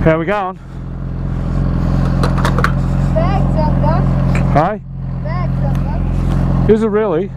How we going? Bags up, Doc. Bags up, Is it really?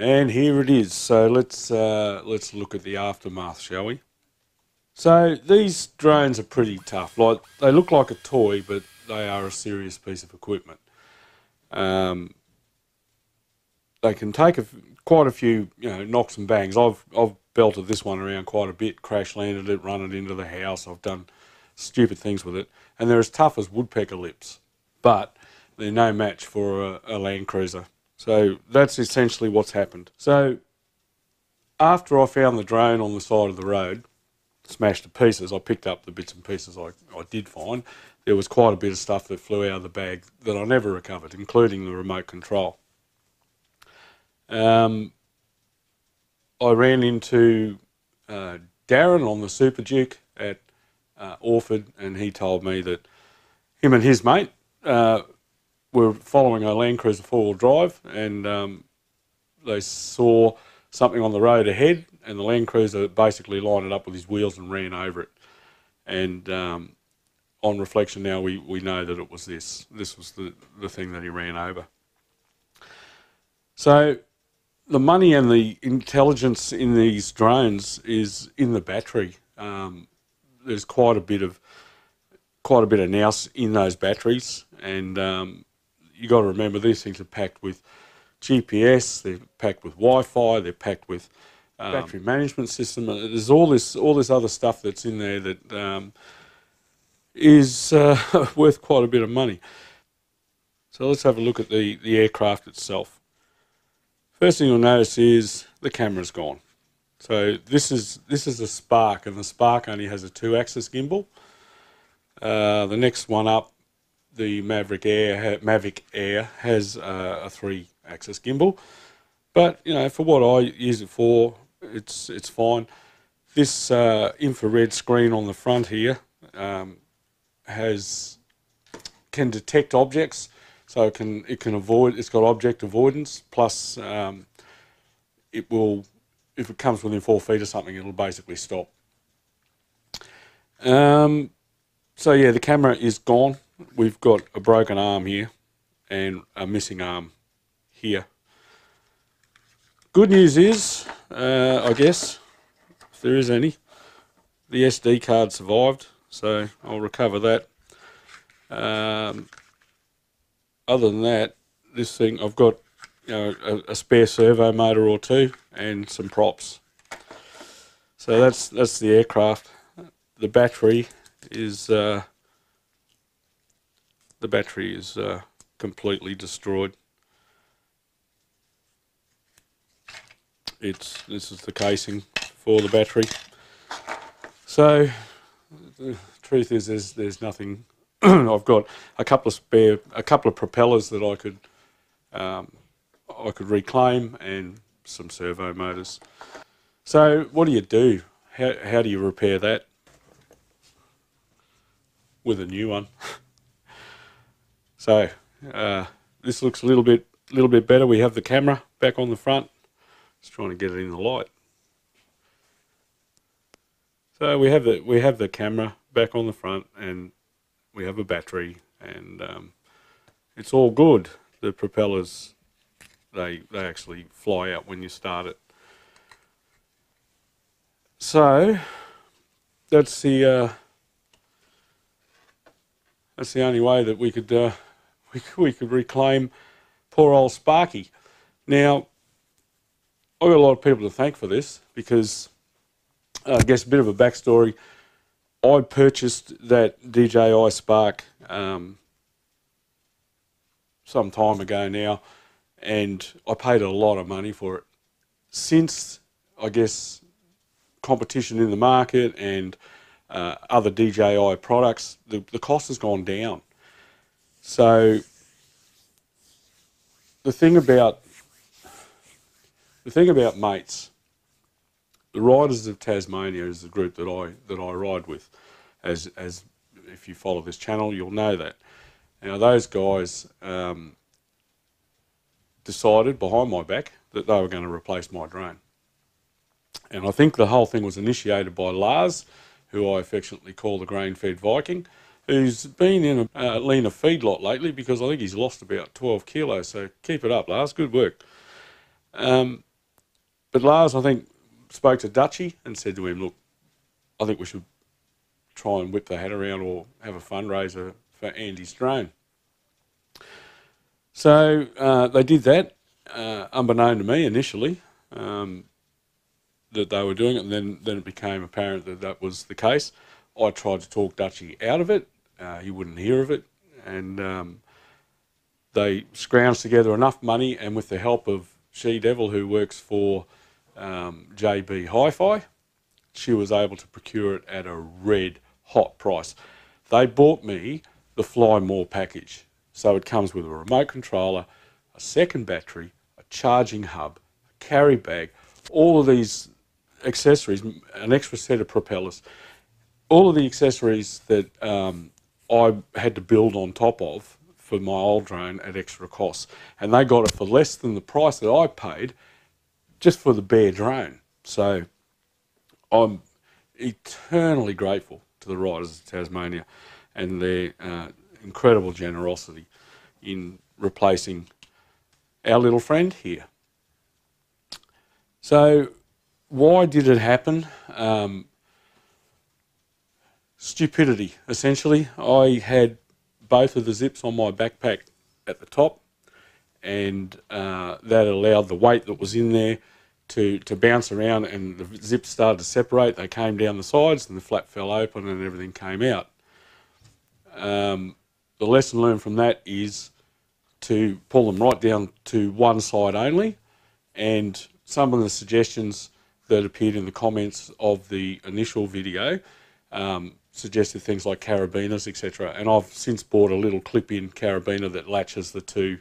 And here it is. So let's uh, let's look at the aftermath, shall we? So these drones are pretty tough. Like they look like a toy, but they are a serious piece of equipment. Um, they can take a quite a few, you know, knocks and bangs. I've I've belted this one around quite a bit, crash landed it, run it into the house. I've done stupid things with it, and they're as tough as woodpecker lips, but they're no match for a, a Land Cruiser. So that's essentially what's happened. So after I found the drone on the side of the road, smashed to pieces, I picked up the bits and pieces I, I did find. There was quite a bit of stuff that flew out of the bag that I never recovered, including the remote control. Um, I ran into uh, Darren on the Super Duke at uh, Orford, and he told me that him and his mate uh, were following a Land Cruiser four-wheel drive, and um, they saw something on the road ahead, and the Land Cruiser basically lined it up with his wheels and ran over it. And um, on reflection now, we, we know that it was this. This was the, the thing that he ran over. So the money and the intelligence in these drones is in the battery. Um, there's quite a bit of quite a bit of nous in those batteries, and um, you got to remember these things are packed with GPS, they're packed with Wi-Fi, they're packed with um, battery management system. There's all this all this other stuff that's in there that um, is uh, worth quite a bit of money. So let's have a look at the, the aircraft itself. First thing you'll notice is the camera's gone. So this is this is a Spark, and the Spark only has a two-axis gimbal. Uh, the next one up, the Maverick Air, Mavic Air has uh, a three-axis gimbal, but you know for what I use it for, it's it's fine. This uh, infrared screen on the front here um, has can detect objects, so it can it can avoid. It's got object avoidance plus um, it will if it comes within four feet of something, it'll basically stop. Um, so yeah, the camera is gone. We've got a broken arm here and a missing arm here. Good news is, uh, I guess, if there is any, the SD card survived, so I'll recover that. Um, other than that, this thing, I've got you know, a, a, spare servo motor or two and some props. So that's that's the aircraft. The battery is uh, the battery is uh, completely destroyed. It's this is the casing for the battery. So the truth is, there's there's nothing. I've got a couple of spare, a couple of propellers that I could um, I could reclaim and some servo motors. So what do you do? How, how do you repair that? With a new one. so uh, this looks a little bit little bit better. We have the camera back on the front. Just trying to get it in the light. So we have the we have the camera back on the front and we have a battery and um, it's all good. The propellers they they actually fly out when you start it. So that's the uh, that's the only way that we could uh, we we could reclaim poor old Sparky. Now I've got a lot of people to thank for this because uh, I guess a bit of a backstory. I purchased that DJI Spark um, some time ago now and I paid a lot of money for it. Since I guess, competition in the market and uh, other DJI products, the, the cost has gone down. So the thing about the thing about mates, the Riders of Tasmania is the group that I that I ride with. As as if you follow this channel, you'll know that. Now those guys um, decided behind my back that they were going to replace my drone. And I think the whole thing was initiated by Lars, who I affectionately call the grain-fed Viking, who's been in a uh, leaner feedlot lately because I think he's lost about 12 kilos. So keep it up, Lars. Good work. Um, but Lars, I think, spoke to Dutchy and said to him, look, I think we should try and whip the hat around or have a fundraiser for Andy's drone. So uh, they did that, uh, unbeknown to me initially, um, that they were doing it, and then, then it became apparent that that was the case. I tried to talk Dutchy out of it. Uh, he wouldn't hear of it, and um, they scrounged together enough money, and with the help of She Devil, who works for um, JB Hi-Fi, she was able to procure it at a red hot price. They bought me the Fly More package. So it comes with a remote controller, a second battery, a charging hub, a carry bag, all of these accessories, an extra set of propellers, all of the accessories that um, I had to build on top of for my old drone at extra cost. And they got it for less than the price that I paid just for the bare drone. So I'm eternally grateful to the Riders of Tasmania and their uh, incredible generosity in replacing our little friend here. So, why did it happen? Um, stupidity, essentially. I had both of the zips on my backpack at the top, and uh, that allowed the weight that was in there to, to bounce around, and the zips started to separate. They came down the sides, and the flap fell open, and everything came out. Um, the lesson learned from that is to pull them right down to one side only. And some of the suggestions that appeared in the comments of the initial video um, suggested things like carabiners, etc. And I've since bought a little clip-in carabiner that latches the two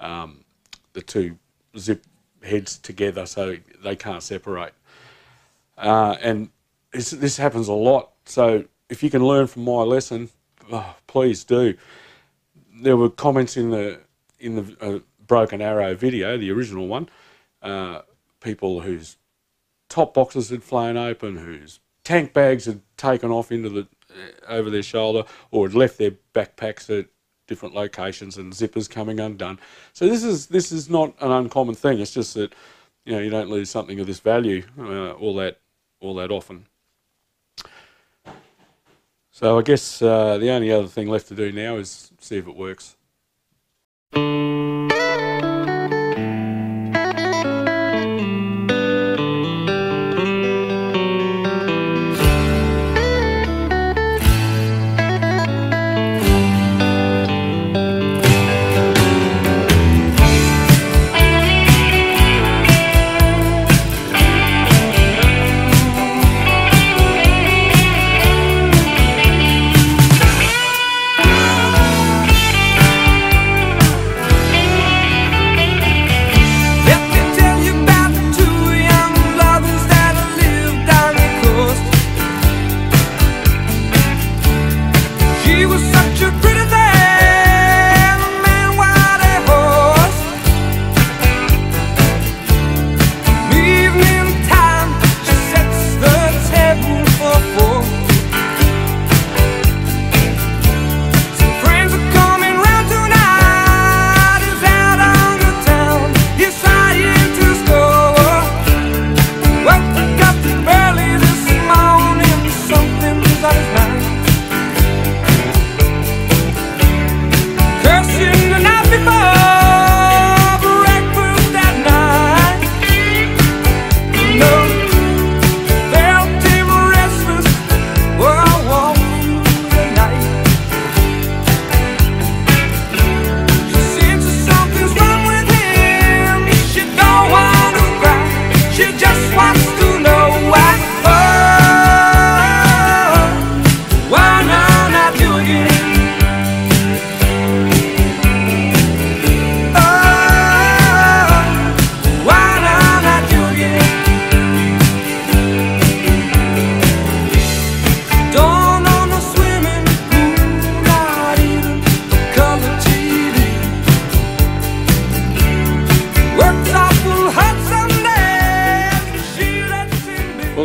um, the two zip heads together so they can't separate. Uh, and this happens a lot. So if you can learn from my lesson, oh, please do. There were comments in the in the uh, Broken Arrow video, the original one, uh, people whose top boxes had flown open, whose tank bags had taken off into the over their shoulder, or had left their backpacks at different locations, and zippers coming undone. So this is this is not an uncommon thing. It's just that you know you don't lose something of this value uh, all that all that often. So I guess uh, the only other thing left to do now is see if it works.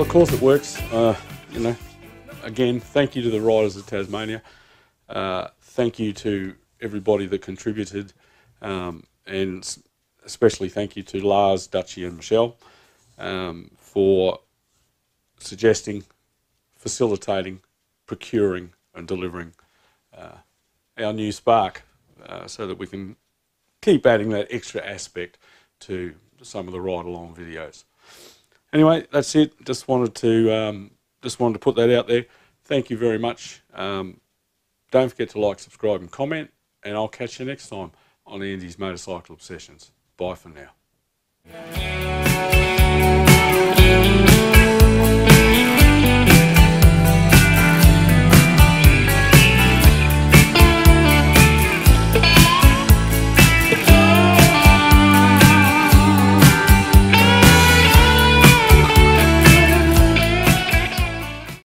Course, it works. Uh, you know, again, thank you to the riders of Tasmania. Uh, thank you to everybody that contributed, um, and especially thank you to Lars, Dutchy, and Michelle um, for suggesting, facilitating, procuring, and delivering uh, our new Spark, uh, so that we can keep adding that extra aspect to some of the ride along videos anyway, that's it. Just wanted to um, just wanted to put that out there. Thank you very much. Um, don't forget to like, subscribe, and comment. And I'll catch you next time on Andy's Motorcycle Obsessions. Bye for now.